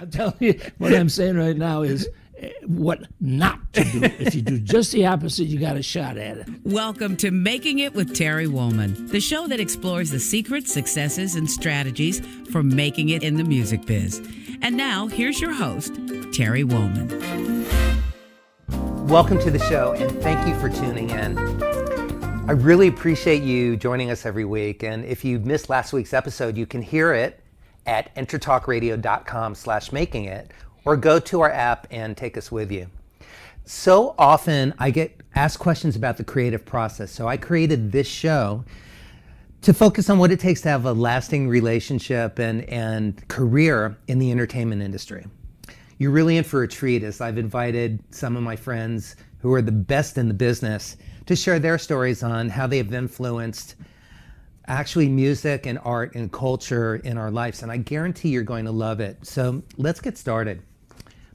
I'm telling you, what I'm saying right now is eh, what not to do. if you do just the opposite, you got a shot at it. Welcome to Making It with Terry Wollman, the show that explores the secrets, successes, and strategies for making it in the music biz. And now, here's your host, Terry Wollman. Welcome to the show, and thank you for tuning in. I really appreciate you joining us every week. And if you missed last week's episode, you can hear it at entertalkradio.com slash making it, or go to our app and take us with you. So often I get asked questions about the creative process. So I created this show to focus on what it takes to have a lasting relationship and, and career in the entertainment industry. You're really in for a treat as I've invited some of my friends who are the best in the business to share their stories on how they have influenced actually music and art and culture in our lives. And I guarantee you're going to love it. So let's get started.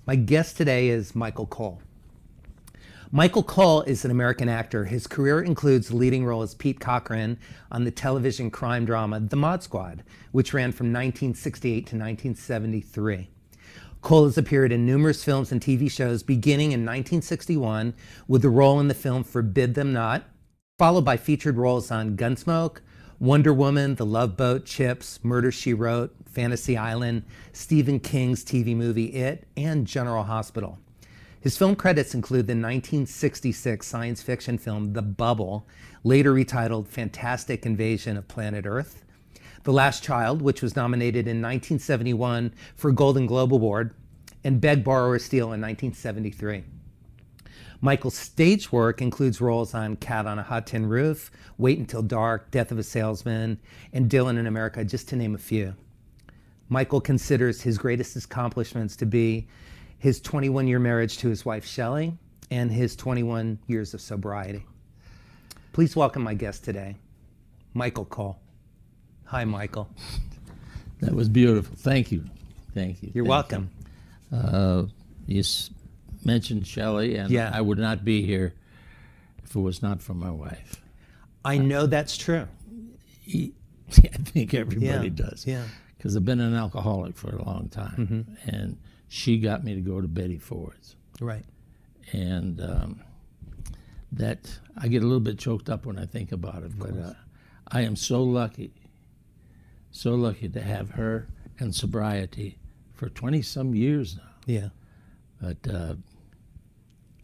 My guest today is Michael Cole. Michael Cole is an American actor. His career includes the leading role as Pete Cochrane on the television crime drama The Mod Squad, which ran from 1968 to 1973. Cole has appeared in numerous films and TV shows beginning in 1961 with a role in the film Forbid Them Not, followed by featured roles on Gunsmoke, Wonder Woman, The Love Boat, Chips, Murder She Wrote, Fantasy Island, Stephen King's TV movie It, and General Hospital. His film credits include the 1966 science fiction film The Bubble, later retitled Fantastic Invasion of Planet Earth, the Last Child, which was nominated in 1971 for Golden Globe Award, and Beg, Borrow, or Steal in 1973. Michael's stage work includes roles on Cat on a Hot Tin Roof, Wait Until Dark, Death of a Salesman, and Dylan in America, just to name a few. Michael considers his greatest accomplishments to be his 21 year marriage to his wife, Shelley, and his 21 years of sobriety. Please welcome my guest today, Michael Cole. Hi, Michael. That was beautiful. Thank you. Thank you. You're Thank welcome. You, uh, you s- mentioned Shelley, and Yeah. I would not be here if it was not for my wife. I know that's true. I think everybody Yeah, does. yeah. Because I've been an alcoholic for a long time, and she got me to go to Betty Ford's, Right. and um, that I get a little bit choked up when I think about it. But uh, I am so lucky, so lucky to have her and sobriety for twenty some years now. Yeah. But uh,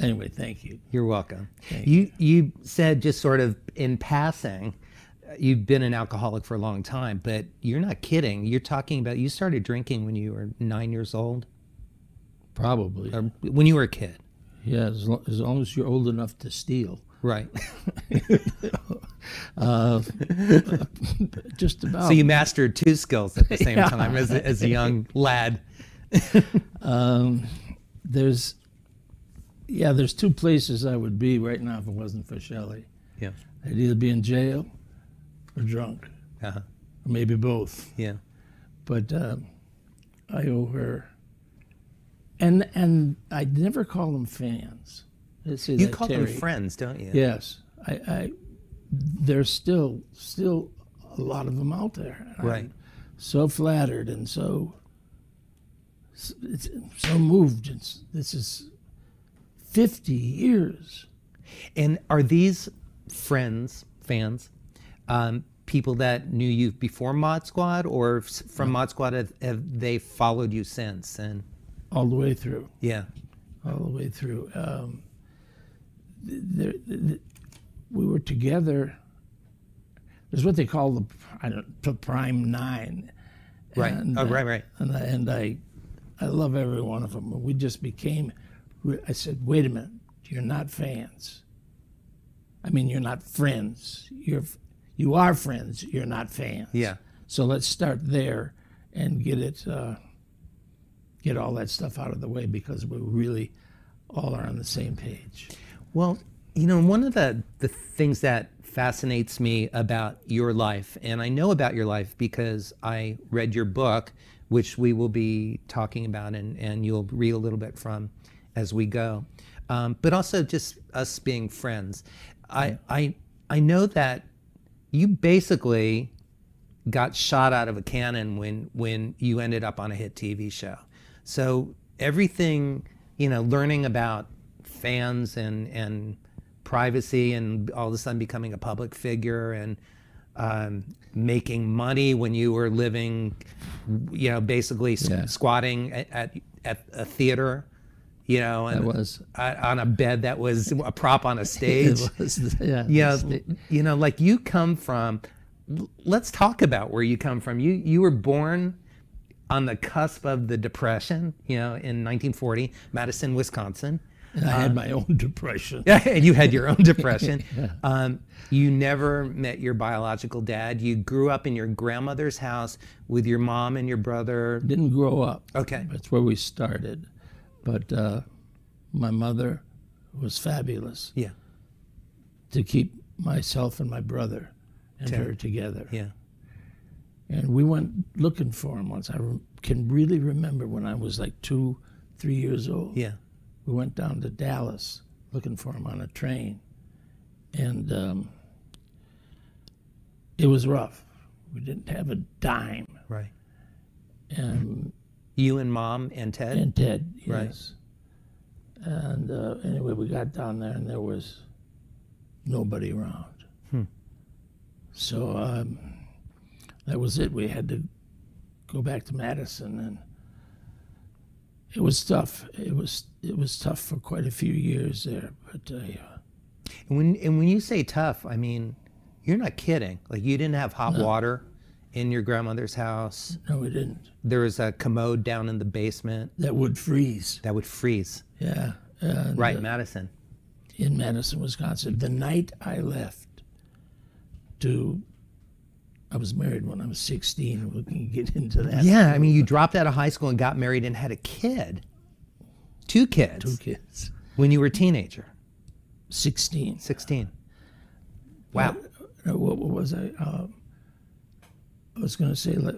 anyway, thank you. You're welcome. Thank You you said just sort of in passing, uh, you've been an alcoholic for a long time, but you're not kidding. You're talking about you started drinking when you were nine years old, Probably, or when you were a kid, yeah. As, lo- as long as you're old enough to steal. right? Uh, just about. so you mastered two skills at the same Yeah. time as a, as a young lad. Um, there's, yeah, there's two places I would be right now if it wasn't for Shelley. Yeah. I'd either be in jail or drunk, Uh-huh. or maybe both. Yeah. But uh, I owe her, and and I never call them fans. You call them friends, don't you? Yes, I, I. There's still still a lot of them out there. and I'm Right. so flattered and so it's so moved. It's, this is 50 years. And are these friends, fans, um, people that knew you before Mod Squad, or from Mod Squad have, have they followed you since? And all the way through. yeah, all the way through. Um, th- there, th- th- we were together. There's what they call the I don't the prime nine. right, And, oh, right, right, And I, and I, I love every one of them. We just became. I said, wait a minute, you're not fans. I mean, you're not friends. You're, you are friends. You're not fans. yeah. So let's start there and get it, uh, get all that stuff out of the way because we really all are on the same page. Well, you know, one of the, the things that fascinates me about your life, and I know about your life because I read your book, which we will be talking about and, and you'll read a little bit from as we go, um, but also just us being friends. I, I, I know that you basically got shot out of a cannon when, when you ended up on a hit TV show. So everything, you know, learning about fans and and privacy, and all of a sudden becoming a public figure and um, making money when you were living, you know, basically Yeah. squatting at, at at a theater, you know, and That was- uh, on a bed that was a prop on a stage. Was, yeah. you know, sta- you know, like you come from. Let's talk about where you come from. You you were born on the cusp of the depression. You know, in 1940, Madison, Wisconsin. and I had my own depression. Yeah, and you had your own depression. um, you never met your biological dad. You grew up in your grandmother's house with your mom and your brother. Didn't grow up. Okay. That's where we started. But uh, my mother was fabulous Yeah, to keep myself and my brother and her together. yeah, And we went looking for him once. I can really remember when I was like two, three years old. yeah. We went down to Dallas looking for him on a train. And um, it was rough. We didn't have a dime. Right. And, You and mom and Ted. and Ted, Right. yes. And uh, anyway, we got down there and there was nobody around. So um, that was it. We had to go back to Madison and it was tough. It was it was tough for quite a few years there, but uh, yeah. And when and when you say tough, I mean, you're not kidding. Like you didn't have hot water in your grandmother's house. no, we didn't. There was a commode down in the basement That would freeze. that would freeze. Yeah, Right, uh, Madison. in Madison, Wisconsin. The night I left to, I was married when I was 16. We can get into that. Yeah, I mean, you dropped out of high school and got married and had a kid, two kids, Two kids. when you were a teenager, 16. 16. Wow. Uh, what, what was I? Uh, I was going to say, like,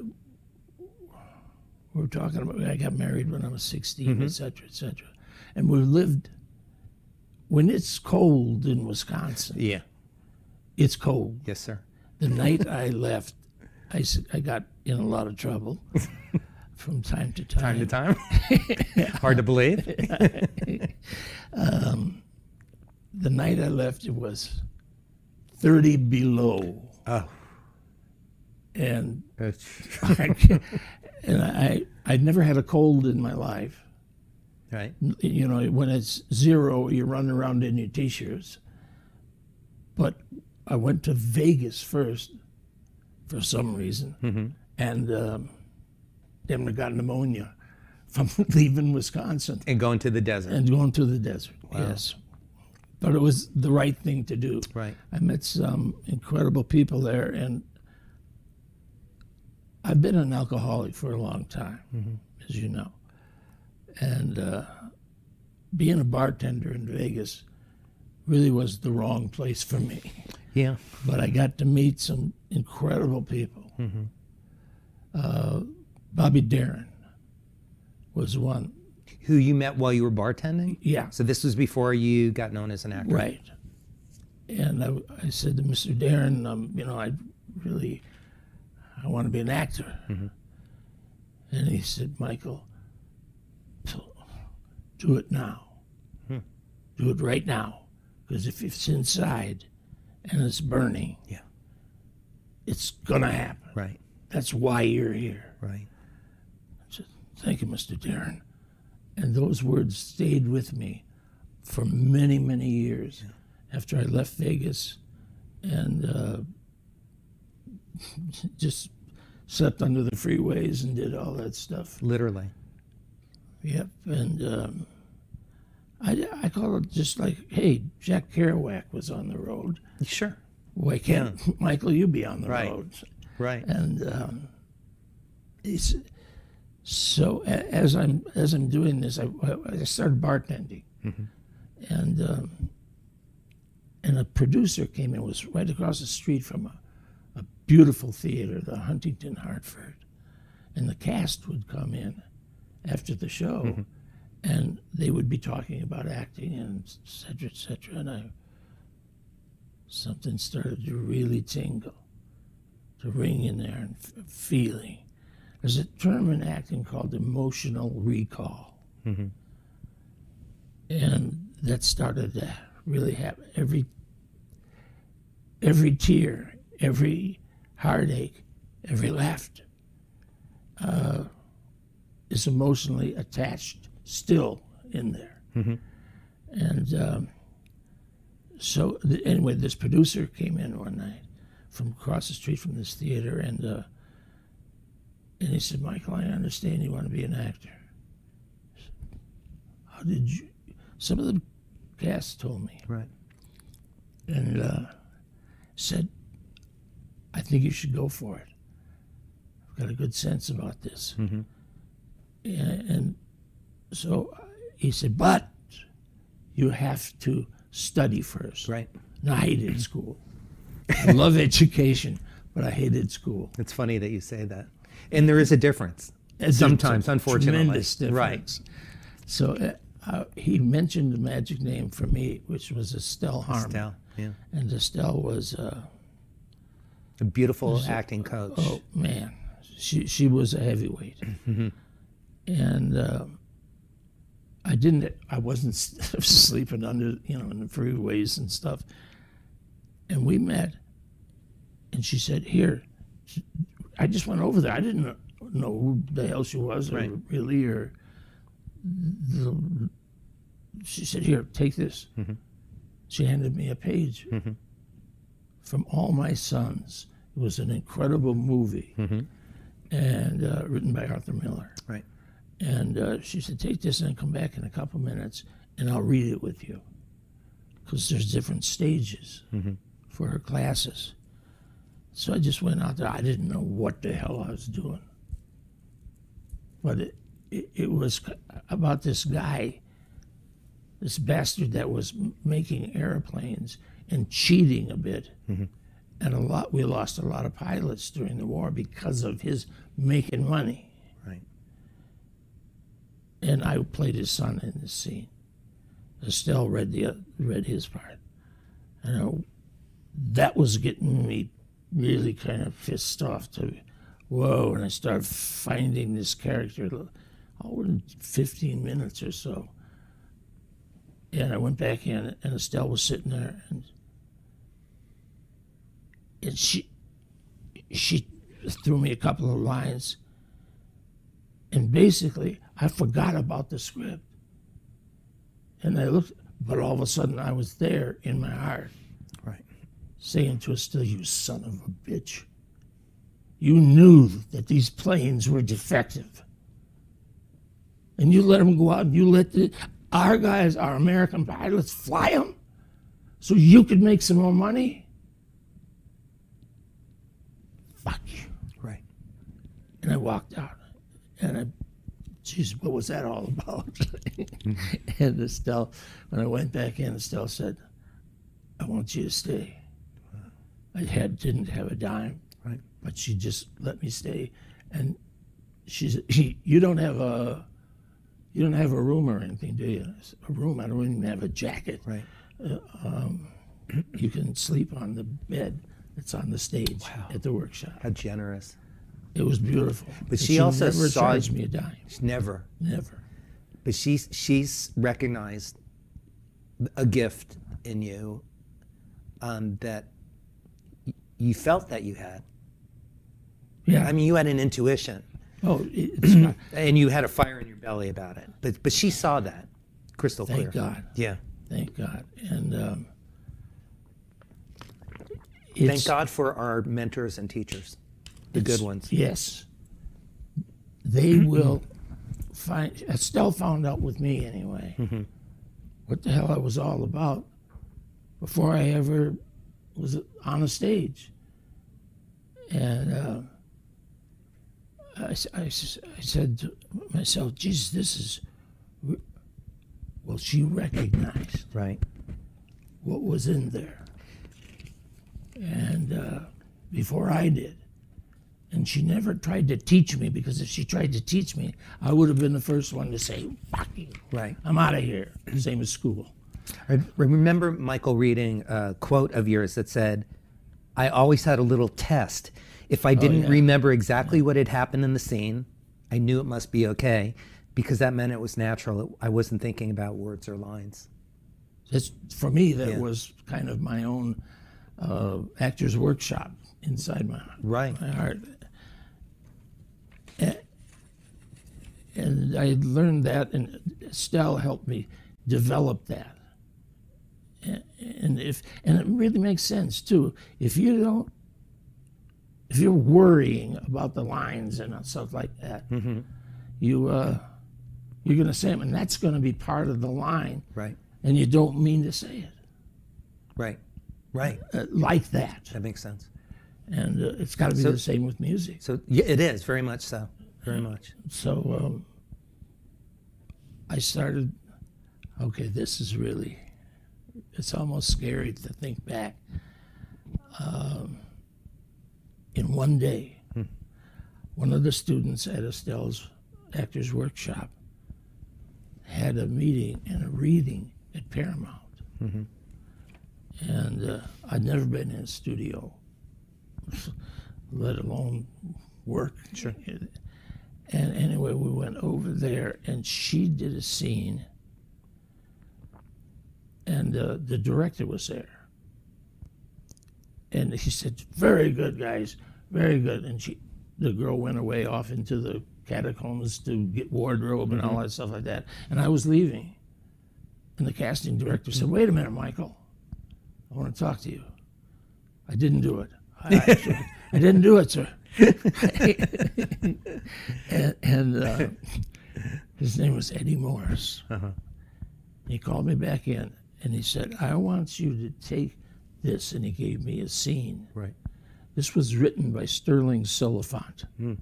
we were talking about, I got married when I was 16, mm-hmm. et cetera, et cetera. And we lived, when it's cold in Wisconsin, Yeah. it's cold. Yes, sir. The night I left, I, I got in a lot of trouble from time to time. Time to time. Hard to believe. Um, the night I left, it was 30 below. Oh. And and I I'd never had a cold in my life. right. You know, when it's zero, you run around in your t-shirts. But I went to Vegas first, for some reason, and um, then I got pneumonia from leaving Wisconsin And going to the desert. and going to the desert. Yes, but it was the right thing to do. Right. I met some incredible people there, and I've been an alcoholic for a long time, as you know. And uh, being a bartender in Vegas really was the wrong place for me. Yeah. But I got to meet some incredible people. Uh, Bobby Darin was one. Who you met while you were bartending? Yeah. So this was before you got known as an actor. Right. And I, I said to Mr. Darin, um, you know, I really, I want to be an actor. And he said, Michael, so do it now. Do it right now. Because if it's inside and it's burning, Yeah. it's going to happen. Right. That's why you're here. Right. I said, Thank you, Mr. Darin. And those words stayed with me for many, many years after I left Vegas and uh, just slept under the freeways and did all that stuff. Literally. Yep. And um, I, I call it just like, hey, Jack Kerouac was on the road. Sure. Why can't Michael you be on the Right. road? Right. and um, it's so as I'm as I'm doing this, I, I started bartending, and um, and a producer came in. Was right across the street from a beautiful theater, the Huntington Hartford, and the cast would come in after the show, mm-hmm. and they would be talking about acting and et cetera, et cetera, and I something started to really tingle to ring in there and f- feeling. There's a term in acting called emotional recall. Mm-hmm. And that started to really happen. Every, every tear, every heartache, every laughter uh, is emotionally attached still in there. And um, so, th- anyway, this producer came in one night from across the street from this theater, and uh, and he said, "Michael, I understand you want to be an actor. How did you?" Some of the cast told me, Right. and uh, said, "I think you should go for it. I've got a good sense about this." And, and so he said, "But you have to study first. Right. And I hated school. I love education, but I hated school. It's funny that you say that. And there is a difference. There's Sometimes, a unfortunately. tremendous difference. Right. So uh, uh, he mentioned the magic name for me, which was Estelle Harman. Estelle, yeah. And Estelle was, uh, A beautiful acting coach. oh man, she she was a heavyweight. Mm-hmm. And uh, I didn't, I wasn't sleeping under, you know, in the freeways and stuff. And we met, and she said, "Here." I just went over there. I didn't know- who the hell she was, or Right. really, or the, she said, "Here, take this." Mm-hmm. She handed me a page mm-hmm. From All My Sons. It was an incredible movie, and uh, written by Arthur Miller. Right. And uh, she said, "Take this and come back in a couple minutes, and I'll read it with you." Because there's different stages for her classes. So I just went out there. I didn't know what the hell I was doing, but it it, it was about this guy, this bastard that was m- making airplanes and cheating a bit, and a lot. We lost a lot of pilots during the war because of his making money Right. and I played his son in this scene. Estelle read the read his part, and I, that was getting me really kind of pissed off. To whoa, and I started finding this character all in 15 minutes or so. And I went back in, and Estelle was sitting there, and and she she threw me a couple of lines and basically I forgot about the script. And I looked, but all of a sudden I was there in my heart, Right. saying to Estelle, "You son of a bitch! You knew that these planes were defective, and you let them go out. And you let the, our guys, our American pilots, fly them, so you could make some more money. Fuck you!" Right. And I walked out, and I, geez, what was that all about? and Estelle, when I went back in, Estelle said, "I want you to stay." I had didn't have a dime, Right. but she just let me stay, and she said, "You don't have a, you don't have a room or anything, do you? A room? I don't even have a jacket. Right. You can sleep on the bed." that's on the stage at the workshop. How generous. It was beautiful. But she also never saw- charged me a dime. Never. Never. But she's she's recognized a gift in you um, that you felt that you had. Yeah. I mean, you had an intuition, oh, it's not. and you had a fire in your belly about it. But but she saw that crystal Thank clear. Thank God. Yeah. Thank God. And um, Thank God for our mentors and teachers, the good ones. Yes. They will find. Estelle found out with me anyway what the hell I was all about before I ever was on a stage. And uh, I, I I said to myself, Jesus, this is. Well, she recognized Right. what was in there. And uh, before I did. And she never tried to teach me because if she tried to teach me, I would have been the first one to say, fuck you. Right. I'm out of here. Same as school. I remember Michael reading a quote of yours that said, I always had a little test. If I didn't yeah. remember exactly what had happened in the scene, I knew it must be okay because that meant it was natural. I wasn't thinking about words or lines. It's, for me, that Yeah. was kind of my own uh, actor's workshop inside my, Right. my heart. And, and I learned that, and Estelle helped me develop that. And, and if and it really makes sense too. If you don't, if you're worrying about the lines and stuff like that, you uh, you're going to say them, and that's going to be part of the line Right. and you don't mean to say it Right. Right. uh, like that. That makes sense. And uh, it's got to be So- the same with music. So yeah, it is very much so. Very much. So um, I started, okay, this is really, it's almost scary to think back. Um, in one day, one of the students at Estelle's Actors Workshop had a meeting and a reading at Paramount. And uh, I'd never been in a studio, let alone work. Sure. And anyway, we went over there, and she did a scene, and uh, the director was there. And he said, "Very good, guys, very good." And she, the girl, went away off into the catacombs to get wardrobe and all that stuff like that. And I was leaving, and the casting director said, "Wait a minute, Michael, I want to talk to you." I didn't do it. I, I didn't do it, sir. and and uh, his name was Eddie Morris. He called me back in and he said, I want you to take this. And he gave me a scene. Right. This was written by Stirling Silliphant.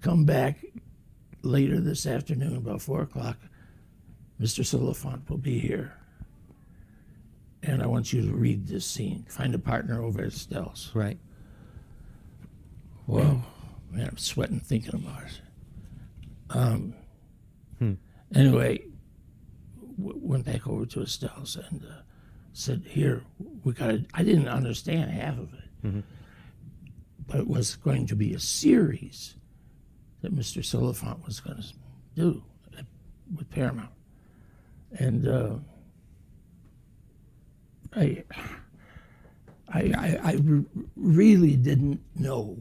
Come back later this afternoon, about four o'clock. Mr. Silifant will be here. And I want you to read this scene. Find a partner over at Stell's. Right. Whoa, man, I'm sweating thinking about it. Um, Anyway, w- went back over to Estelle's and uh, said, "Here, we got." to I didn't understand half of it, but it was going to be a series that Mr. Silliphant was going to do at, with Paramount, and uh, I, I, I, I re- really didn't know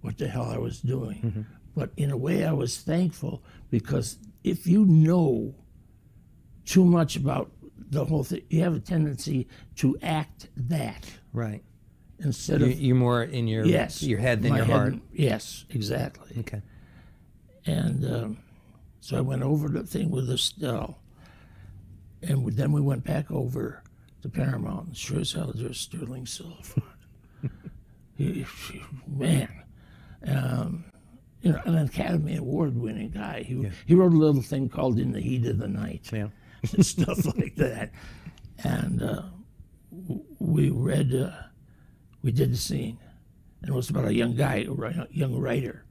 what the hell I was doing. But in a way, I was thankful because if you know too much about the whole thing, you have a tendency to act that Right. instead You, of you're more in your yes, your head than your head heart. yes, exactly. Okay. And um, so I went over the thing with Estelle, and then we went back over to Paramount. And sure as hell, there's Sterling Silver. he, he- man, um, you know, an Academy Award-winning guy. He, he wrote a little thing called "In the Heat of the Night." Yeah. and stuff like that. And uh, we read, uh, we did the scene, and it was about a young guy, a young writer,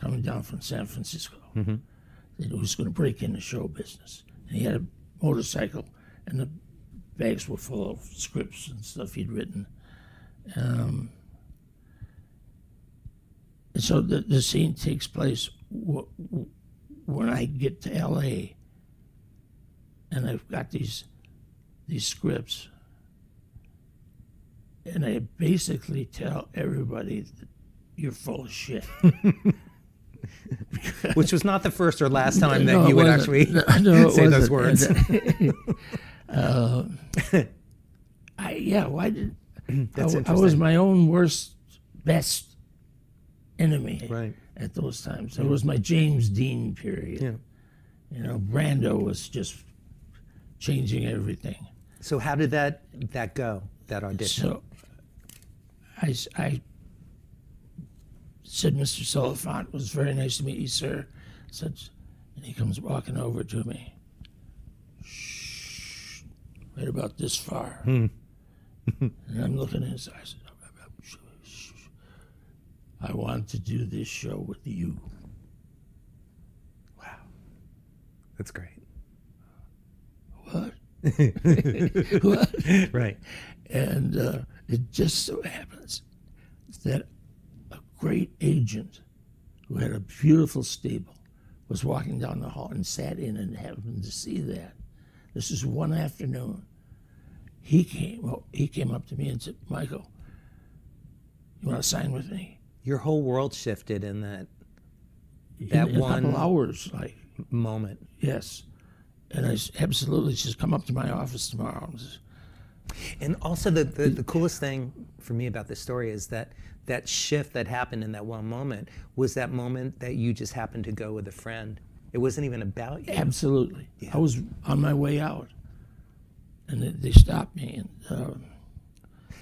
coming down from San Francisco, Mm-hmm. that was going to break into show business. And he had a motorcycle, and the bags were full of scripts and stuff he'd written. Um, and so the, the scene takes place w- w- when I get to L.A and I've got these these scripts, and I basically tell everybody that you're full of shit. Which was not the first or last time that No, it you would actually No, no, say those words. uh, I yeah, why did I, That's I was my own worst best enemy Right. at those times. It was my James Dean period. Yeah. You know, Brando was just changing everything. So how did that that go? That audition. So I, I said, Mr. Sullivan, it was very nice to meet you, sir. Said, and he comes walking over to me. Shh, right about this far. Hmm. and I'm looking at his eyes. "Shh, shh, shh. I want to do this show with you. Wow. That's great. Right. And uh, it just so happens that a great agent who had a beautiful stable was walking down the hall and sat in and happened to see that. This is one afternoon. He came. Well, he came up to me and said, "Michael, you want to sign with me?" Your whole world shifted in that That in one- hours, like moment. yes. And I s- absolutely she says, "Come up to my office tomorrow." And also, the, the, the coolest thing for me about this story is that that shift that happened in that one moment was that moment that you just happened to go with a friend. It wasn't even about you. Absolutely. I was on my way out, and they, they stopped me. And uh,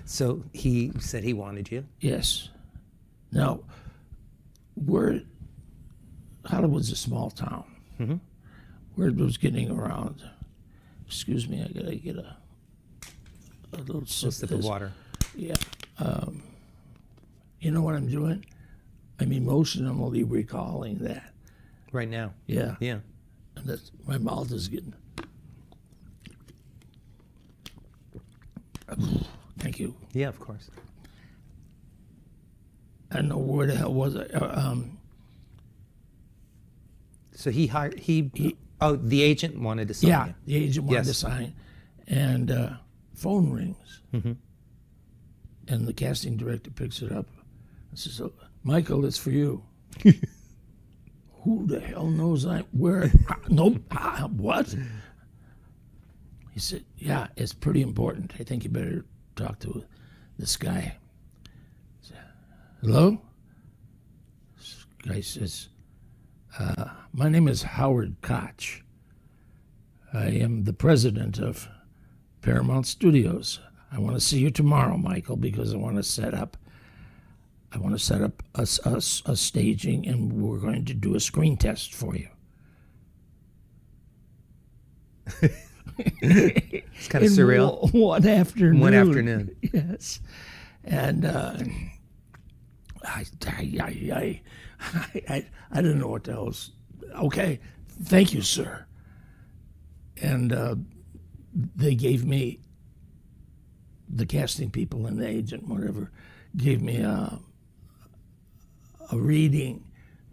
So he said he wanted you. yes, now word Hollywood's a small town. Mm-hmm. Word was getting around. Excuse me, I gotta get a a little sip, Sip of of water. Yeah. Um, you know what I'm doing? I'm emotionally recalling that. Right now. Yeah. Yeah. And that's, my mouth is getting. Thank you. Yeah, of course. I don't know where the hell was I. Uh, um, So he hired, he, oh, the agent wanted to sign yeah, you. the agent wanted to sign, and uh, phone rings, Mm-hmm. and the casting director picks it up. and says, oh, "Michael, it's for you." Who the hell knows I where? ah, nope. ah, what? He said, "Yeah, it's pretty important. I think you better talk to this guy." Said, Hello. This guy says, uh, "My name is Howard Koch. I am the president of Paramount Studios. I want to see you tomorrow, Michael, because I want to set up. I want to set up a staging, and we're going to do a screen test for you." It's kind of surreal. One, one afternoon. One afternoon. Yes. And uh, I, I, I, I, I, I didn't know what the hell was. Okay, thank you, sir. And uh, they gave me, the casting people and the agent, whatever, gave me a, a reading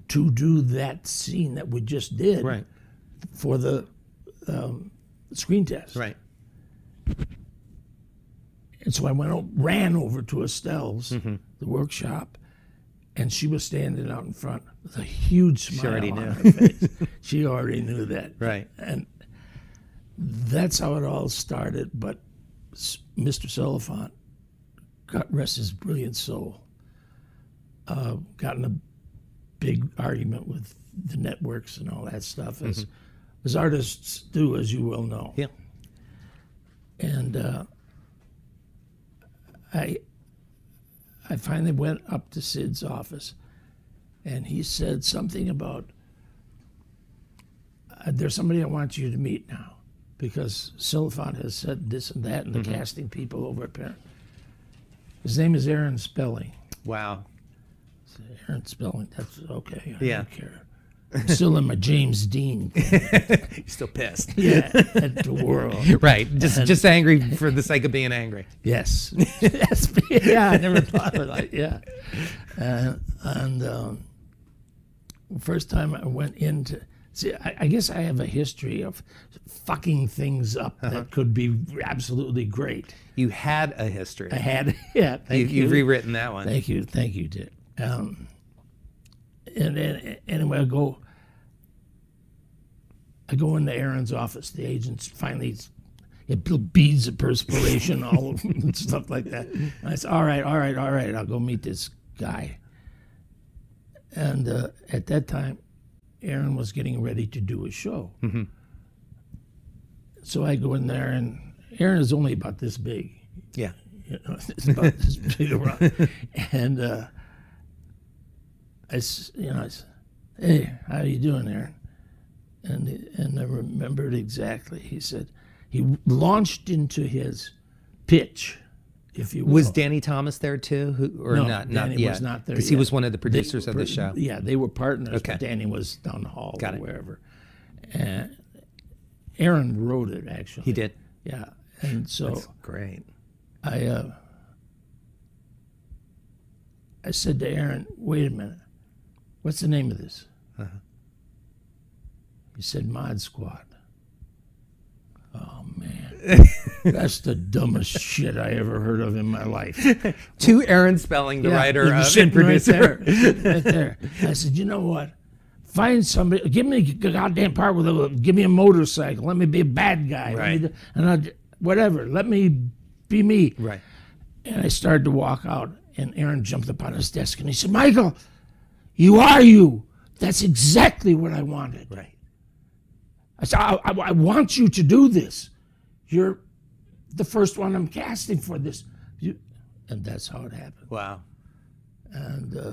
to do that scene that we just did Right. for the um, screen test. Right. And so I went, ran over to Estelle's, Mm-hmm. the workshop, and she was standing out in front with a huge smile already on knew. her face. she already knew that. Right. And that's how it all started. But Mr. Silliphant, God rest his brilliant soul, uh, got in a big argument with the networks and all that stuff, as, as artists do, as you well know Yeah. and uh, I I finally went up to Sid's office, and he said something about uh, there's somebody I want you to meet now, because Silliphant has said this and that, and the casting people over at Parent. His name is Aaron Spelling. Wow. Aaron Spelling. That's okay. I Yeah. don't care. I'm still in my James Dean. You're still pissed. yeah, at the world. Right. Just just angry for the sake of being angry. Yes. yes. Yeah, I never thought of that. Yeah. Uh, and um, first time I went into, see, I, I guess I have a history of fucking things up Uh-huh. that could be absolutely great. You had a history. I had, yeah. You, Thank you. you've rewritten that one. Thank you, thank you, Dick. Um, and then anyway, I go. I go into Aaron's office. The agent's finally it beads of perspiration all over and stuff like that. And I said, "All right, all right, all right. I'll go meet this guy." And uh, at that time, Aaron was getting ready to do a show. So I go in there, and Aaron is only about this big Yeah. you know, it's about this big around. And uh, I, you know, I said, "Hey, how you doing, Aaron?" And and I remembered exactly. He said he launched into his pitch, if you will. Was Danny Thomas there too? Who or no, not? Danny not was not there Because he was one of the They- producers of the show. Yeah, they were partners. Okay. Danny was down the hall Got or it. wherever. And Aaron wrote it actually. He did. Yeah, and so That's great. I uh, I said to Aaron, "Wait a minute, what's the name of this?" Uh-huh. He said, "Mod Squad." Oh man, that's the dumbest shit I ever heard of in my life. To Aaron Spelling, the Yeah, writer of and producer. right there, right there. I said, "You know what? Find somebody. Give me a goddamn part with a. Give me a motorcycle. Let me be a bad guy. Right. do- and I, whatever. Let me be me." Right. And I started to walk out, and Aaron jumped up on his desk and he said, Michael, you are you. That's exactly what I wanted. Right. I said, I, I, I want you to do this. You're the first one I'm casting for this. You, and that's how it happened. Wow. And uh,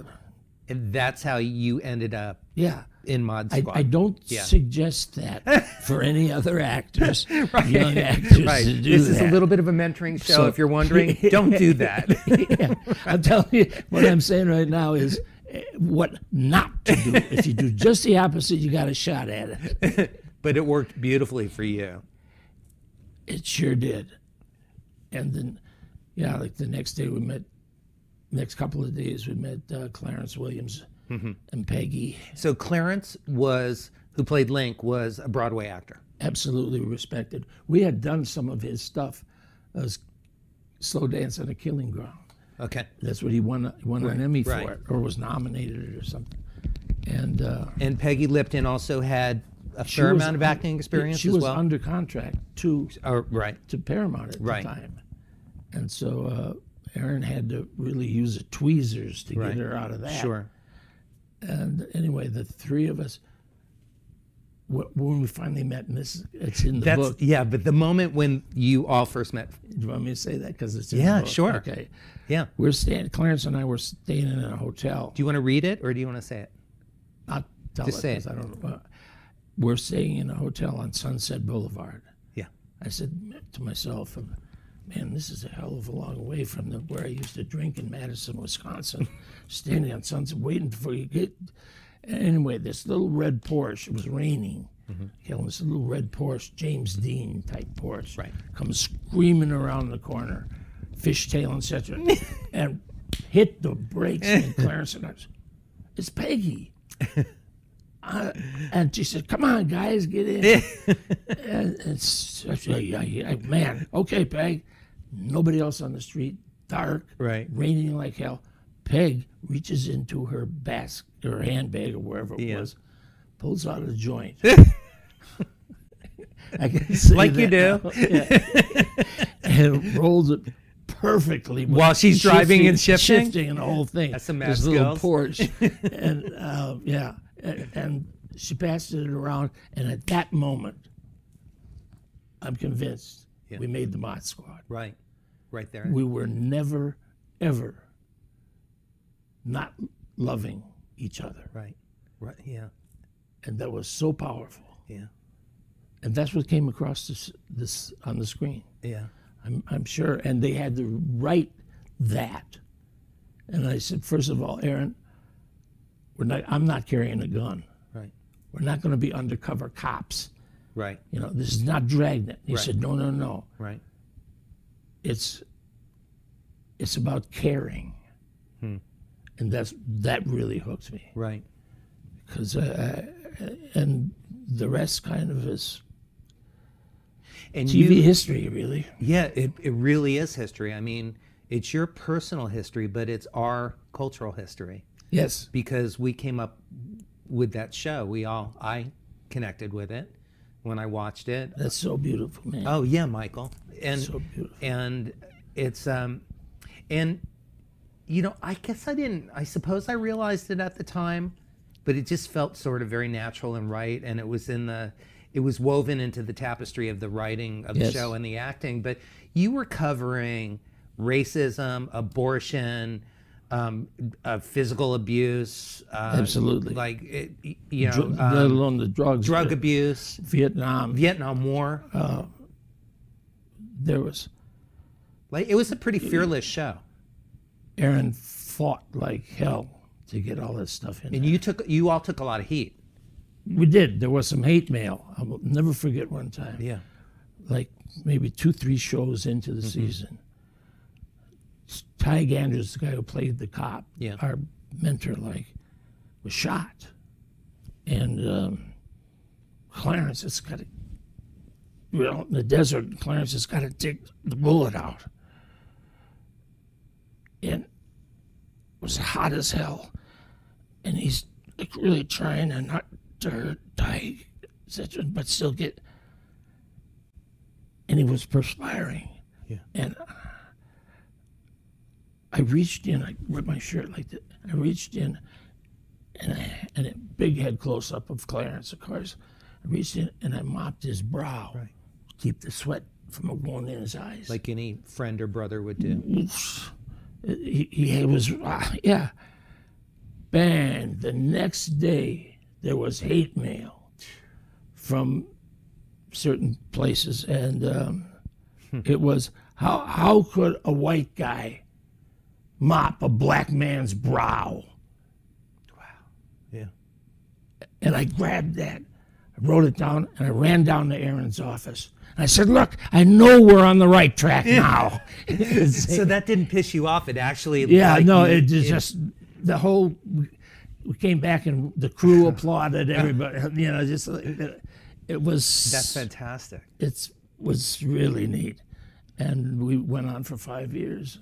And that's how you ended up yeah, in Mod I, Squad. I don't Yeah. suggest that for any other actors, young actors right. to do This is a little bit of a mentoring show. So- if you're wondering, don't do that. yeah. I'm telling you, what I'm saying right now is what not to do. If you do just the opposite, you got a shot at it. but it worked beautifully for you. It sure did. And then, yeah, like the next day we met, next couple of days we met uh, Clarence Williams and Peggy. So Clarence was, who played Link, was a Broadway actor. Absolutely respected. We had done some of his stuff as Slow Dance on a Killing Ground. Okay. That's what he won, won an Emmy for right. or was nominated or something. And uh, And Peggy Lipton also had a fair amount of acting experience She as was well. under contract to oh, right. to Paramount at Right. the time, and so uh, Aaron had to really use the tweezers to Right. get her out of that. Sure. And anyway, the three of us, when we finally met, and this it's in the That's book. yeah. But the moment when you all first met, Do you want me to say that because it's in Yeah, sure. Okay, yeah. we're staying. Clarence and I were staying in a hotel. Do you want to read it or do you want to say it? Not tell Just it say it. I don't know. Uh, We're staying in a hotel on Sunset Boulevard. Yeah. I said to myself, man, this is a hell of a long way from the, where I used to drink in Madison, Wisconsin, standing on Sunset, waiting for you to get. Anyway, this little red Porsche, it was raining. You know, this little red Porsche, James Dean type Porsche, Right. comes screaming around the corner, fishtail, etc., and hit the brakes. And Clarence and I, said, it's Peggy. Uh, and she said, "Come on, guys, get in." and it's, I said, yeah, yeah, man, okay, Peg. Nobody else on the street. Dark, Right. raining like hell. Peg reaches into her basket, her handbag, or wherever it Yeah. was, pulls out a joint. I can say Like you do. Yeah. and rolls it perfectly While she's driving and shifting? shifting and the whole thing. That's This mad little. Porsche, and uh, yeah, and, and she passed it around, and at that moment, I'm convinced Yeah. we made the Mod Squad. Right. Right there. We were never, ever not loving each other, right. Right. Yeah. and that was so powerful. Yeah. And that's what came across this, this on the screen. Yeah. I'm, I'm sure. And they had to write that. And I said, first of all, Aaron, we're not, I'm not carrying a gun. Right. We're not going to be undercover cops. Right. You know, this is not Dragnet. He Right. said, no, no, no. Right. It's it's about caring. And that's that really hooks me Right. because uh, and the rest kind of is And TV you, history, really. yeah, it, it really is history. I mean, it's your personal history, but it's our cultural history Yes, because we came up with that show. We all, I connected with it when I watched it. that's so beautiful, man. Oh yeah, Michael. And so beautiful. and it's um and you know i guess i didn't i suppose i realized it at the time but it just felt sort of very natural and right and it was in the it was woven into the tapestry of the writing of the show and the acting but you were covering racism abortion um, uh, physical abuse uh, Absolutely. like it, you know Dr- let um, alone the drugs, drug abuse Vietnam. vietnam war There was like it was a pretty fearless show Aaron fought like hell to get all that stuff in. and there. you took you all took a lot of heat We did. There was some hate mail. I will never forget one time. yeah like maybe two, three shows into the season, Tige Andrews, the guy who played the cop, Yeah. our mentor, like, was shot. And um, Clarence has got to, we're in the desert, Clarence has got to take the bullet out. And it was hot as hell. And he's like really trying to not to hurt etc., but still get. And he was perspiring. Yeah. And uh, I reached in, I ripped my shirt like that. I reached in, and I, and a big head close up of Clarence, of course. I reached in and I mopped his brow, Right. to keep the sweat from going in his eyes. Like any friend or brother would do. He, he was, ah, yeah. Bang! The next day, there was hate mail from certain places, and um, it was how how could a white guy mop a black man's brow? Wow. Yeah. And I grabbed that, I wrote it down, and I ran down to Aaron's office. I said, "Look, I know we're on the right track now." So that didn't piss you off. It actually. yeah, like, no, you- it just, just the whole. We came back and the crew applauded everybody. You know, just it, it was. That's fantastic. It was really neat, and we went on for five years,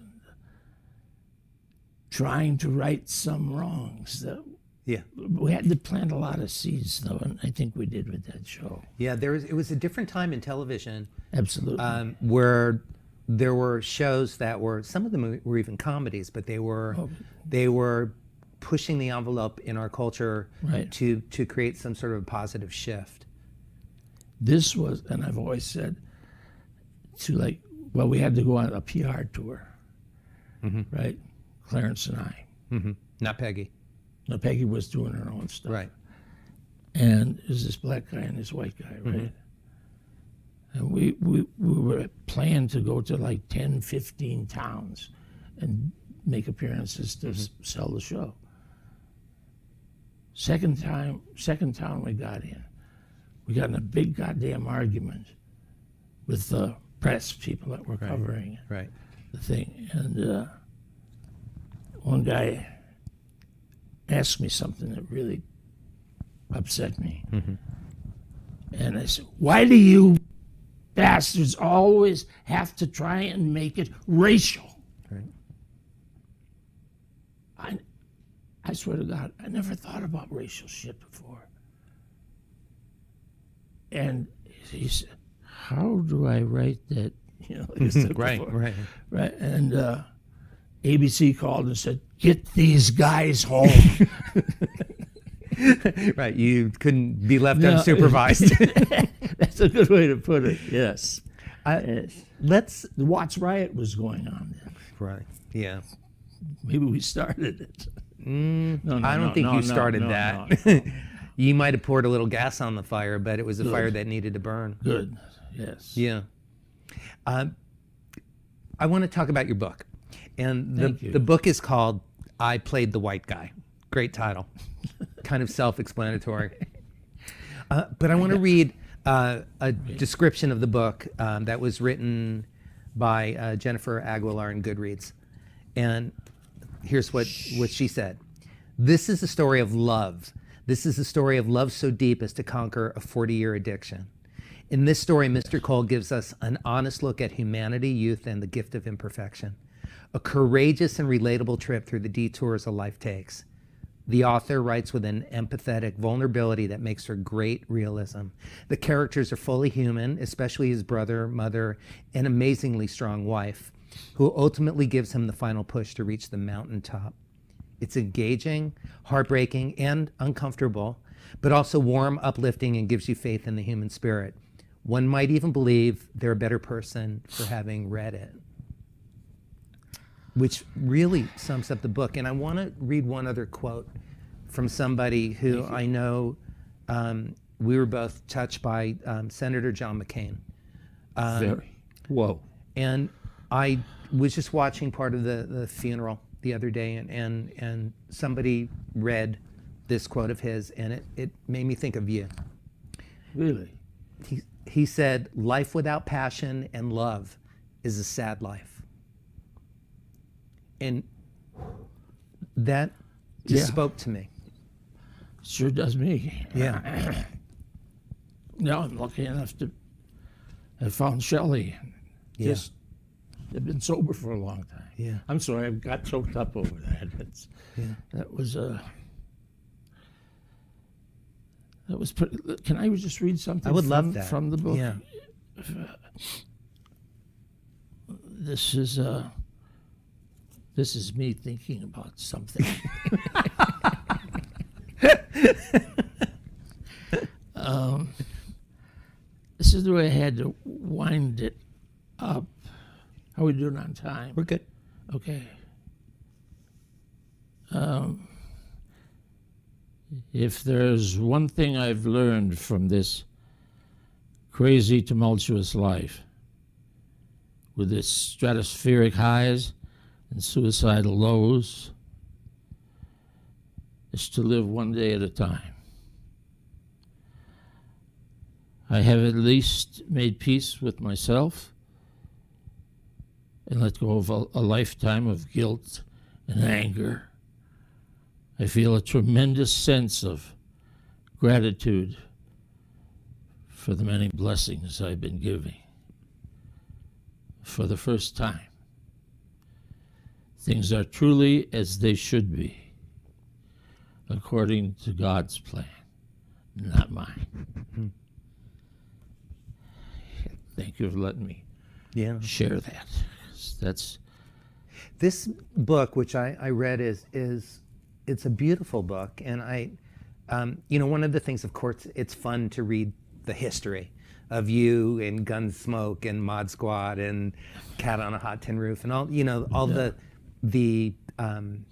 trying to right some wrongs that Yeah. we had to plant a lot of seeds, though, and I think we did with that show. Yeah. There was. It was a different time in television Absolutely. um, where there were shows that were some of them were even comedies, but they were they were pushing the envelope in our culture Right. to to create some sort of a positive shift. this was, and I've always said, to like, well, we had to go on a PR tour, right? Clarence and I. Not Peggy. Now Peggy was doing her own stuff, Right. and there's this black guy and this white guy, right? And we, we we were planning to go to like 10, 15 towns, and make appearances to s- sell the show. Second time, second town we got in, we got in a big goddamn argument with the press people that were covering Right. the thing. And uh, one guy asked me something that really upset me. And I said, Why do you bastards always have to try and make it racial? Right. I, I swear to God, I never thought about racial shit before. And he said, How do I write that? You know, like Right. before. Right. Right. And uh, ABC called and said, Get these guys home. Right. You couldn't be left No. unsupervised. That's a good way to put it. Yes. I- Yes. let's. The Watts riot was going on then. Right. Yeah. Maybe we started it. no, no, I don't no, think you started that. you might have poured a little gas on the fire, but it was a fire that needed to burn. Good. Yes. Yeah. Um, I want to talk about your book. And the, the book is called I Played the White Guy. Great title. kind of self explanatory. Uh, but I want to read uh, a description of the book um, that was written by uh, Jennifer Aguilar in Goodreads. And here's what, what she said This is a story of love. This is a story of love so deep as to conquer a 40 year addiction. In this story, Mr. Cole gives us an honest look at humanity, youth, and the gift of imperfection. A courageous and relatable trip through the detours a life takes. The author writes with an empathetic vulnerability that makes for great realism. The characters are fully human, especially his brother, mother, and amazingly strong wife, who ultimately gives him the final push to reach the mountaintop. It's engaging, heartbreaking, and uncomfortable, but also warm, uplifting, and gives you faith in the human spirit. One might even believe they're a better person for having read it. Which really sums up the book. And I want to read one other quote from somebody who I know um, we were both touched by um, Senator John McCain. Very. Whoa. And I was just watching part of the, the funeral the other day, and, and, and somebody read this quote of his, and it, it made me think of you. Really? He, he said, "Life without passion and love is a sad life," and that just Yeah. spoke to me. Sure does me. Yeah, Now I'm lucky enough to have found Shelley. Yeah. Just have been sober for a long time. Yeah. I'm sorry, I got choked up over that. That's, Yeah. That was uh, that was pretty. Can I just read something? I would from, love that from the book. Yeah, This is uh, this is me thinking about something. um, this is the way I had to wind it up. How are we doing on time? we're good. Okay. Um, if there's one thing I've learned from this crazy, tumultuous life, with its stratospheric highs and suicidal lows, is to live one day at a time. I have at least made peace with myself and let go of a, a lifetime of guilt and anger. I feel a tremendous sense of gratitude for the many blessings I've been giving. For the first time, things are truly as they should be, according to God's plan, not mine. Thank you for letting me Yeah. share that. That's This book, which I, I read, is is it's a beautiful book, and I, um, you know, one of the things, of course, it's fun to read the history of you and Gunsmoke and Mod Squad and Cat on a Hot Tin Roof and all, you know, all the the um,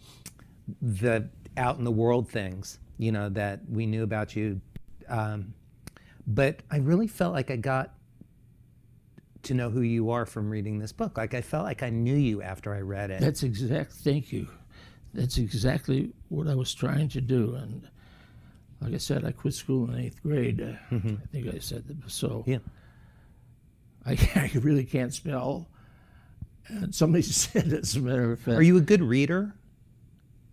the out in the world things, you know, that we knew about you. Um, but I really felt like I got to know who you are from reading this book. Like I felt like I knew you after I read it. That's exact. Thank you. That's exactly what I was trying to do. And like I said, I quit school in eighth grade. Uh, I think I said that. So yeah. I, I really can't spell. And somebody said, as a matter of fact, Are you a good reader?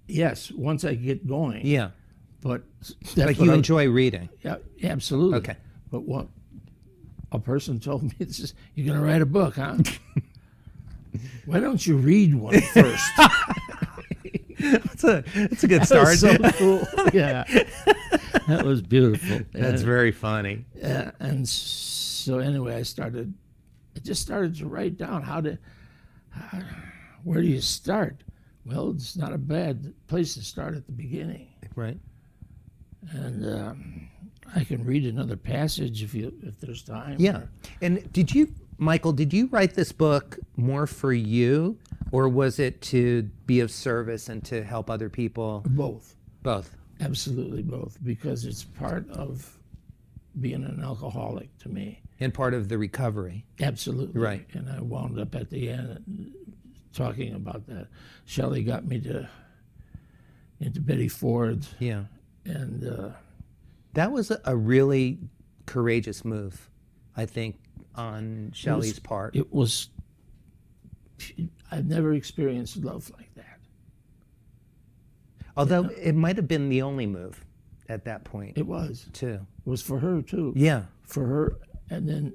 yes, once I get going. Yeah. But that's Like you I- enjoy reading. Yeah, absolutely. Okay. But what a person told me this is you're going to write a book, huh? Why don't you read one first? It's a it's a good start. was so cool. yeah, that was beautiful. That's And- very funny. Uh, and so anyway, I started. I just started to write down how to. Where do you start? Well, it's not a bad place to start at the beginning, Right. and um, I can read another passage if you if there's time. Yeah. And did you, Michael? Did you write this book more for you, or was it to be of service and to help other people? both, Both. absolutely both, because it's part of being an alcoholic to me. And part of the recovery. Absolutely. Right. And I wound up at the end talking about that. Shelley got me to into Betty Ford, Yeah. and uh, That was a, a really courageous move, I think, on Shelley's part. it was. I've never experienced love like that. Although it might have been the only move at that point, It was. too. It was for her too. Yeah. For her, and then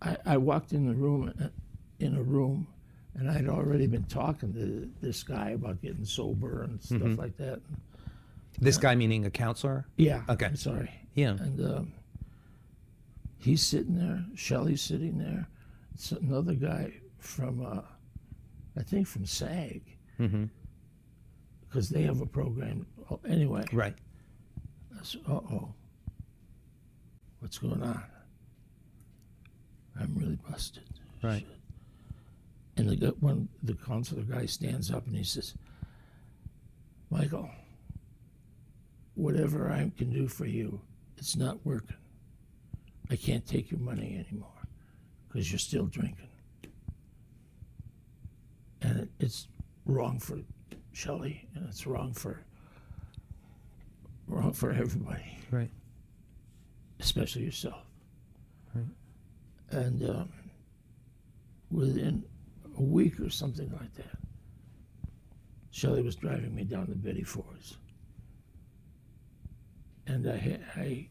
I, I walked in the room, uh, in a room, and I'd already been talking to this guy about getting sober and stuff Mm-hmm. like that. This guy meaning a counselor? Yeah. Okay. I'm sorry. Yeah. And um, he's sitting there, Shelley's sitting there. It's another guy from, uh, I think from SAG, Mm-hmm. because they have a program. Oh, anyway, Right. Uh oh, what's going on? I'm really busted. Right. Shit. And the one the counselor guy stands up and he says, Michael, whatever I can do for you, it's not working. I can't take your money anymore because you're still drinking. And it, it's wrong for Shelley and it's wrong for wrong for everybody. Right. especially yourself. Right. And um, within a week or something like that, Shelley was driving me down to Betty Ford's. And I, ha- I,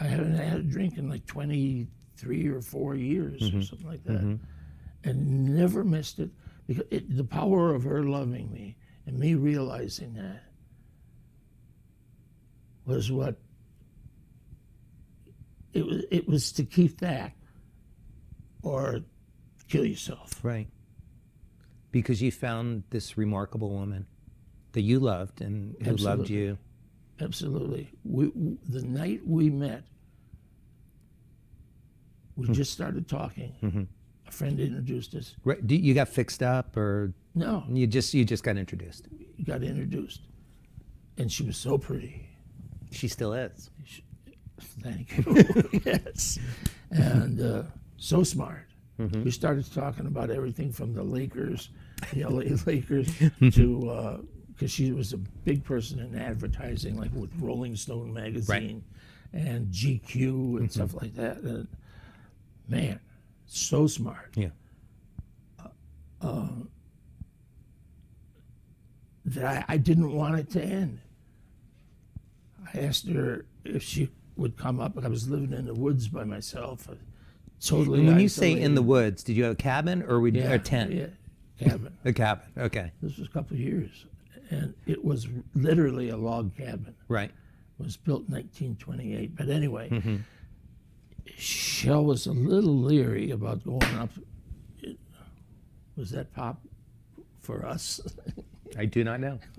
I haven't had a drink in like 23 or four years or something like that. And never missed it because it, the power of her loving me and me realizing that was what it was. It was to keep that or kill yourself. Right. Because you found this remarkable woman that you loved and who loved you. Absolutely. We, w the night we met, we Hmm. just started talking. Mm-hmm. A friend introduced us. Right. You got fixed up or No, you just you just got introduced? you got introduced, and she was so pretty. She still is. Thank you. yes. And uh, so smart. Mm-hmm. We started talking about everything from the Lakers, the LA Lakers, to because she was a big person in advertising, like with Rolling Stone magazine and GQ Mm-hmm. and stuff like that. And man, so smart. Yeah. that I, I didn't want it to end. I asked her if she would come up. I was living in the woods by myself, uh, totally. And when you say in the woods, did you have a cabin or would yeah, a tent? yeah, cabin. A cabin. Okay. this was a couple of years, and it was literally a log cabin. Right. It was built in 1928. But anyway, Mm-hmm. Shell was a little leery about going up. It- was that pop for us? I do not know.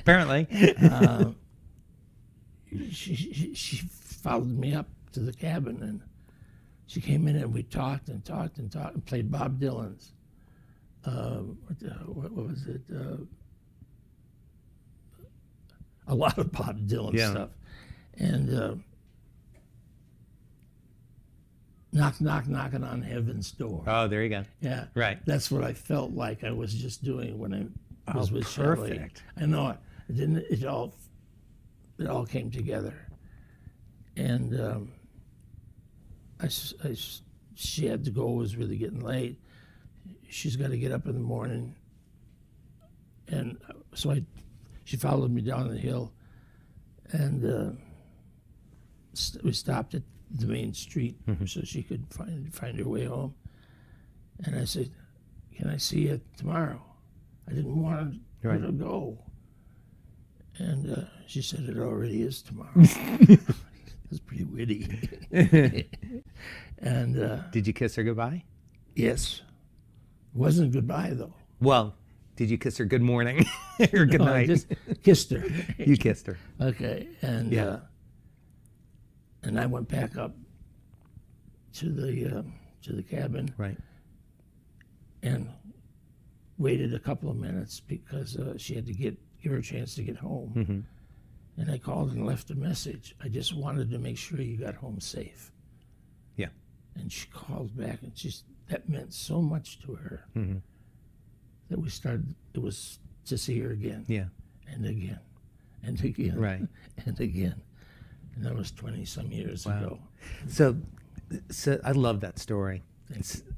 Apparently. She, she, she followed me up to the cabin and she came in and we talked and talked and talked and played Bob Dylan's. Uh, what, the, what, what was it? Uh, a lot of Bob Dylan Yeah. stuff. And uh, knock, knock, knocking on heaven's door. Oh, there you go. Yeah. Right. That's what I felt like I was just doing when I was Oh, with Shelley. perfect. I know it. It didn't. It all. It all came together, and um, I, I She had to go. It was really getting late. She's got to get up in the morning, and uh, so I. She followed me down the hill, and uh, st- we stopped at the main street so she could find find her way home. And I said, "Can I see you tomorrow?" I didn't want her Right. to go. And uh, she said, "It already is tomorrow." That's pretty witty. and uh, Did you kiss her goodbye? yes, it wasn't goodbye though. Well, did you kiss her good morning or good No, I night? just kissed her. You kissed her. Okay, and Yeah. uh, and I went back up to the uh, to the cabin Right. and waited a couple of minutes because uh, she had to get give her a chance to get home. Mm-hmm. And I called and left a message. I just wanted to make sure you got home safe. Yeah. And she called back, and she's that meant so much to her Mm-hmm. that we started. It was to see her again Yeah. and again and again Right. and again. And that was twenty some years Wow. ago. So, so I love that story.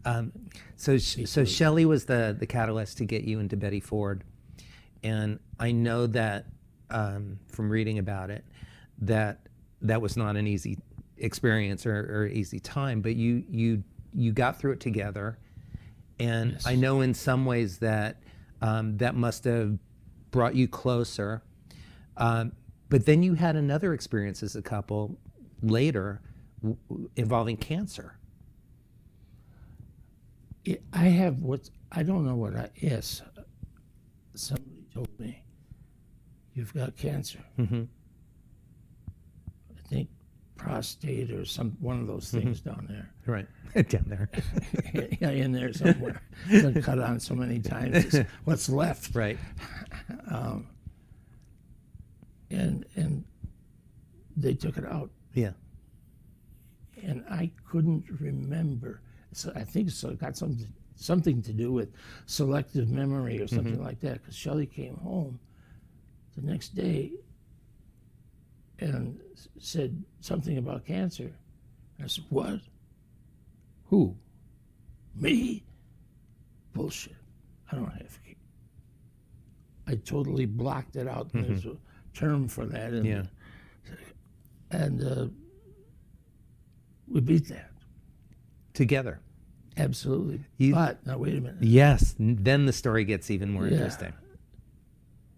Um, so, so Shelley was the the catalyst to get you into Betty Ford, and I know that um, from reading about it that that was not an easy experience or, or easy time, but you you you got through it together, and Yes. I know in some ways that um, that must have brought you closer. Um, but then you had another experience as a couple later involving cancer. I have what I don't know what I is. Somebody told me you've got cancer. Mm-hmm. I think prostate or some one of those things mm-hmm. down there. Right. Down there. yeah, in there somewhere. Been cut on so many times. What's left? right. Um, and and they took it out, Yeah. and I couldn't remember. So I think so. It uh, got something something to do with selective memory or something mm-hmm. like that. Because Shelley came home the next day, and said something about cancer. I said, What? Who? Me? Bullshit. I don't have I totally blocked it out. There's a term for that. And, Yeah. and uh, we beat that. Together. Absolutely. You- but now wait a minute. Yes. Then the story gets even more Yeah. interesting.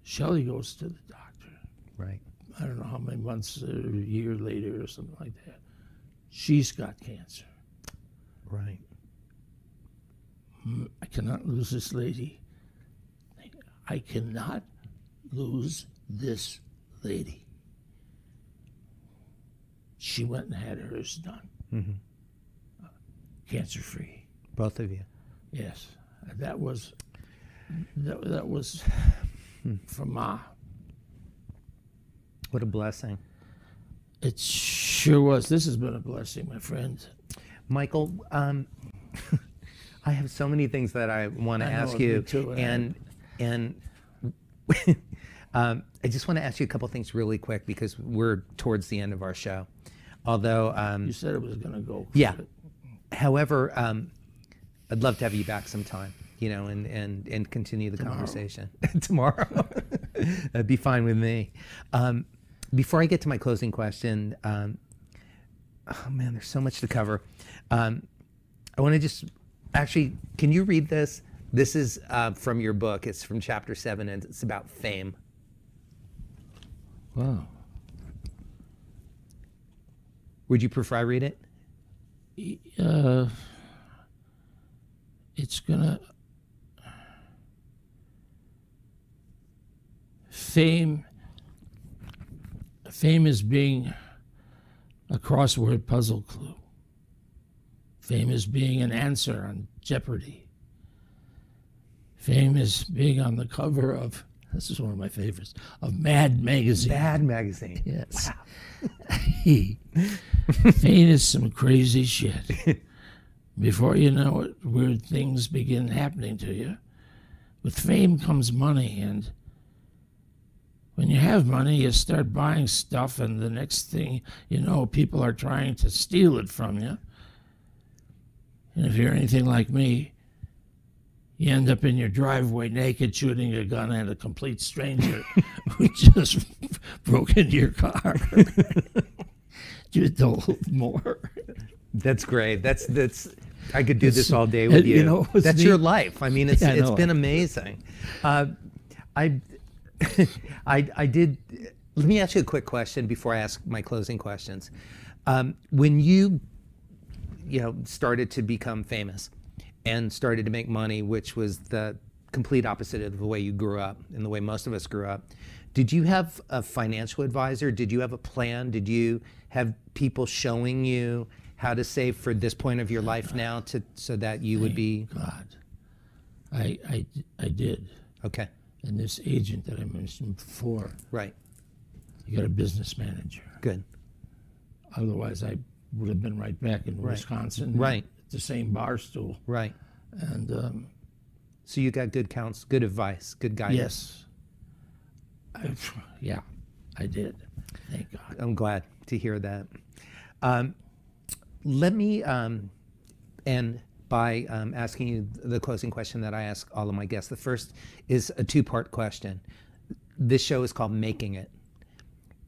Shelley goes to the doctor. Right. I don't know how many months, uh, a year later, or something like that. She's got cancer. Right. I cannot lose this lady. I cannot lose this lady. She went and had hers done. Cancer free. Both of you. Yes, that was that, that was from Ma. What a blessing. It sure was. This has been a blessing, my friend. Michael, um, I have so many things that I want to ask you, too, and and um, I just want to ask you a couple things really quick because we're towards the end of our show. Although, um, You said it was going to go. yeah. However, um, I'd love to have you back sometime, you know, and and and continue the conversation tomorrow. That'd be fine with me. Um, before I get to my closing question, um, oh man, there's so much to cover. Um, I want to just actually, can you read this? This is uh, from your book. It's from chapter seven, and it's about fame. Wow. Would you prefer I read it? uh, it's gonna fame fame is being a crossword puzzle clue fame is being an answer on jeopardy fame is being on the cover of this is one of my favorites of mad magazine Mad magazine. Yes. Fame is some crazy shit. Before you know it, weird things begin happening to you. With fame comes money, and when you have money, you start buying stuff, and the next thing you know, people are trying to steal it from you. And if you're anything like me, you end up in your driveway naked shooting a gun at a complete stranger who just broke into your car. A little more. That's great. That's that's. I could do this all day with you you. know that's your life. I mean, it's Yeah, it's been amazing. Uh, I, I I did. Let me ask you a quick question before I ask my closing questions. Um, when you, you know, started to become famous, and started to make money, which was the complete opposite of the way you grew up and the way most of us grew up. Did you have a financial advisor? Did you have a plan? Did you have people showing you how to save for this point of your life now to so that you would be God. I, I, I did. okay? And this agent that I mentioned before, Right. you got a business manager. Good. Otherwise, I would have been right back in Wisconsin. Right. At the same bar stool. Right. And um, So you got good counts, good advice, good guidance. yes. I, yeah, I did. Thank God. I'm glad to hear that. Um, let me um, end by um, asking you the closing question that I ask all of my guests. The first is a two part question. This show is called Making It.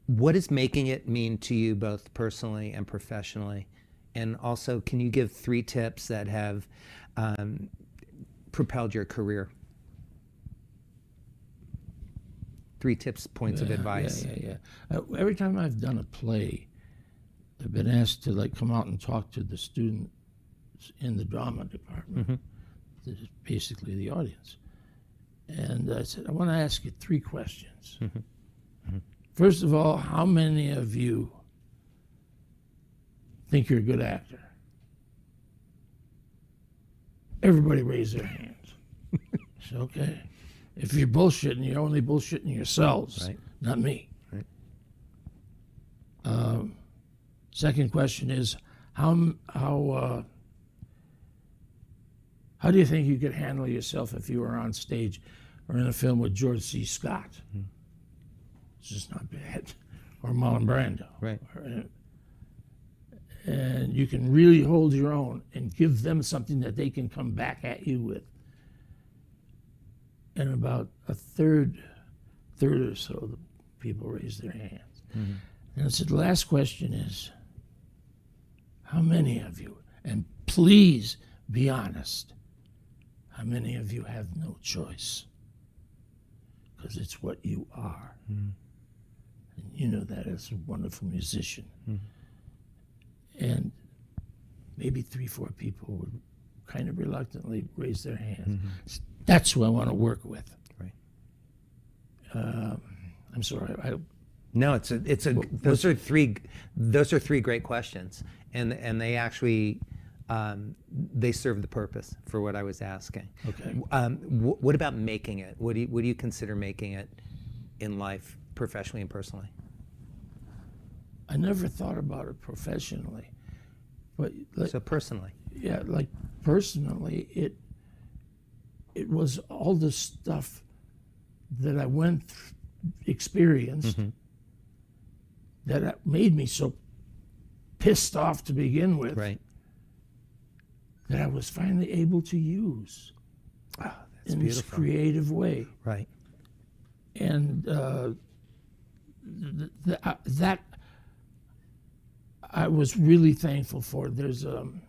What does making it mean to you, both personally and professionally? And also, can you give three tips that have um, propelled your career? Three tips, points of advice. Yeah, yeah, yeah. Uh, every time I've done a play, I've been asked to like come out and talk to the in the drama department. Mm-hmm. This is basically the audience. And I said, I want to ask you three questions. Mm-hmm. First of all, how many of you think you're a good actor? Everybody raise their hands. It's okay. If you're bullshitting, you're only bullshitting yourselves, Right. not me. Right. Um, second question is how how uh, how do you think you could handle yourself if you were on stage or in a film with George C. Scott? Hmm. It's just not bad. or Marlon Brando. Right. Or, and you can really hold your own and give them something that they can come back at you with. And about a third, third or so, the people raised their hands. Mm-hmm. And I said, the last question is, how many of you, and please be honest, how many of you have no choice? Because it's what you are. Hmm. And you know that as a wonderful musician. Hmm. And maybe three, four people would kind of reluctantly raise their hands. Mm-hmm. That's who I want to work with. Right. Um, I'm sorry. I, No, it's a, it's a. those are three. Those are three great questions, and and they actually, um, they serve the purpose for what I was asking. Okay. Um, wh- what about making it? What do you What do you consider making it in life, professionally and personally? I never thought about it professionally, but like, So personally, yeah, like personally, it it was all the stuff that I went th- experienced that uh, made me so pissed off to begin with right? That I was finally able to use Oh, that's in this creative way. Right. and uh, th- th- uh, that I was really thankful for. There's um,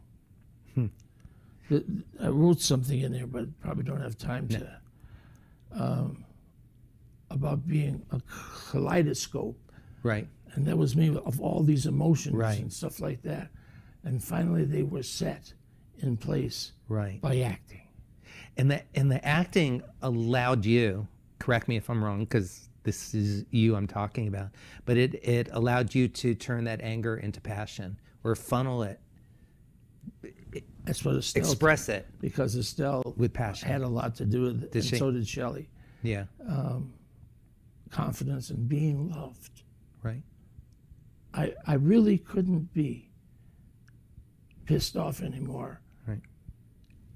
th- I wrote something in there, but probably don't have time to. Um, about being a kaleidoscope, Right. and that was me of all these emotions Right. and stuff like that, and finally they were set in place Right. by acting. And the and the acting allowed you. Correct me if I'm wrong, because this is you I'm talking about. But it it allowed you to turn that anger into passion or funnel it, That's what Estelle express it because Estelle with passion. had a lot to do with it, and she? so did Shelley. Yeah. Um, confidence and being loved. Right. I, I really couldn't be pissed off anymore.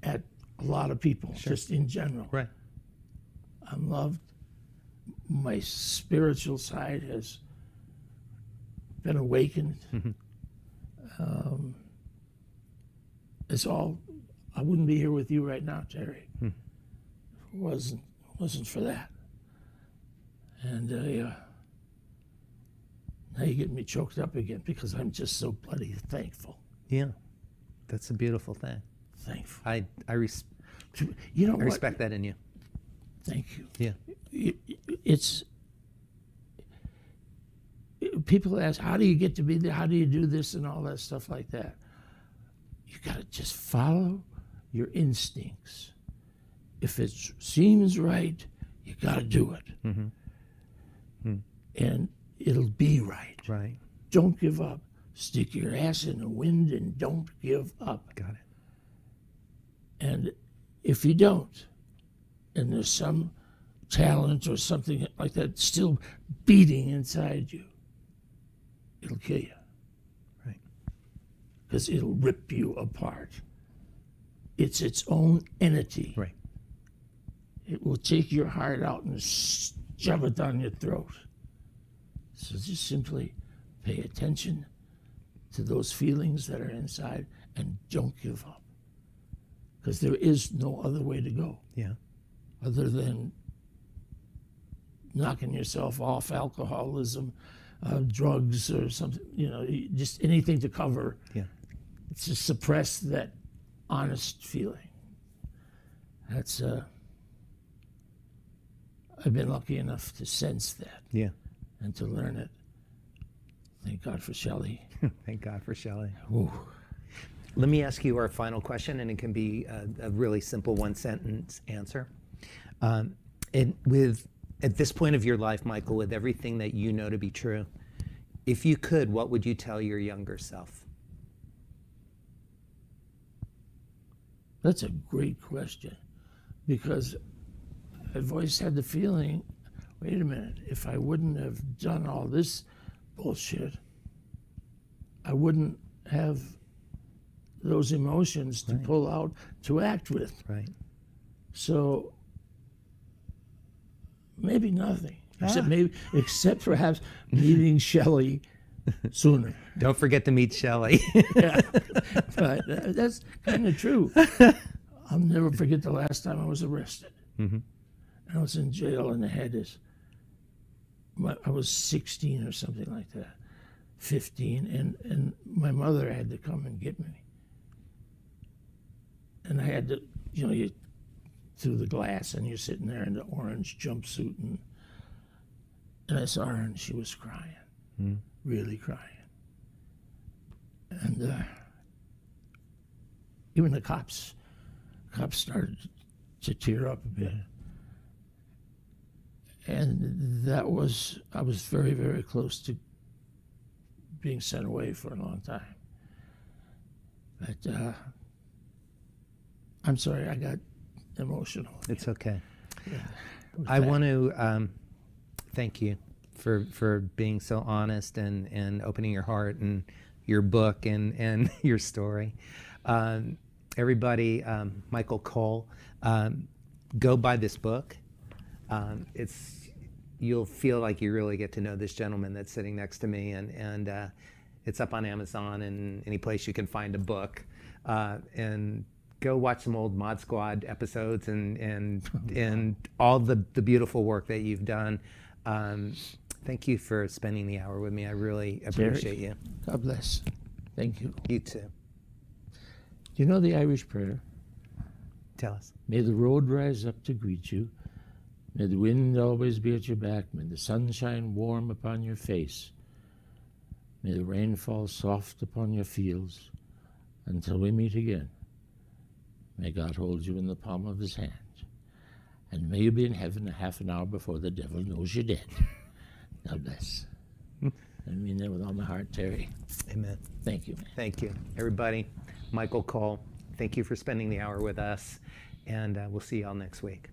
At a lot of people, just in general. Right. I'm loved. My spiritual side has been awakened. Um, it's all. I wouldn't be here with you right now, Terry. If it wasn't wasn't for that. And uh, now you get me choked up again because I'm just so bloody thankful. Yeah. That's a beautiful thing. Thankful. I I, res- You know I respect that in you. Thank you. Yeah. it- it's people ask how do you get to be there how do you do this and all that stuff like that you got to just follow your instincts if it seems right you got to do it mm-hmm. hmm. and it'll be right Right. don't give up stick your ass in the wind and don't give up Got it. And if you don't, and there's some talent or something like that still beating inside you, it'll kill you. Right. Because it'll rip you apart. It's its own entity. Right. It will take your heart out and shove it down your throat. So just simply pay attention to those feelings that are inside and don't give up. Because there is no other way to go Yeah. other than knocking yourself off alcoholism, uh, drugs, or something, you know, just anything to cover, Yeah. to suppress that honest feeling. That's, uh, I've been lucky enough to sense that Yeah. and to learn it. Thank God for Shelley. Thank God for Shelley. Ooh. Let me ask you our final question, and it can be a, really simple one sentence answer. Um, with at this point of your life, Michael, with everything that you know to be true, if you could, what would you tell your younger self? That's a great question because I've always had the feeling wait a minute, if I wouldn't have done all this bullshit, I wouldn't have those emotions to pull out to act with. Right. So maybe nothing. Except maybe, except perhaps meeting Shelley sooner. Don't forget to meet Shelley. yeah, but that's kind of true. I'll never forget the last time I was arrested. Mm-hmm. I was in jail and I had this. I was 16 or something like that, 15, and, and my mother had to come and get me. And I had to, you know, you through the glass and you're sitting there in the orange jumpsuit and and I saw her and she was crying, Mm. really crying. And uh, even the cops, cops started to tear up a bit. And that was, I was very, very close to being sent away for a long time. But uh, I'm sorry, I got emotional. It's okay. with I want to um, thank you for for being so honest and and opening your heart and your book and and your story. Um, everybody, um, Michael Cole, um, go buy this book. Um, it's you'll feel like you really get to know this gentleman that's sitting next to me, and and uh, it's up on Amazon and any place you can find a book. Uh, and go watch some old Mod Squad episodes and and and all the the beautiful work that you've done. Um, thank you for spending the hour with me. I really appreciate you. God bless. Thank you. You too. Do you know the Irish prayer? Tell us. May the road rise up to greet you. May the wind always be at your back. May the sun shine warm upon your face. May the rain fall soft upon your fields until we meet again. May God hold you in the palm of his hand. And may you be in heaven a half an hour before the devil knows you're dead. God bless. I mean that with all my heart, Terry. Amen. Thank you. man. Thank you, everybody. Michael Cole, thank you for spending the hour with us, and uh, we'll see y'all next week.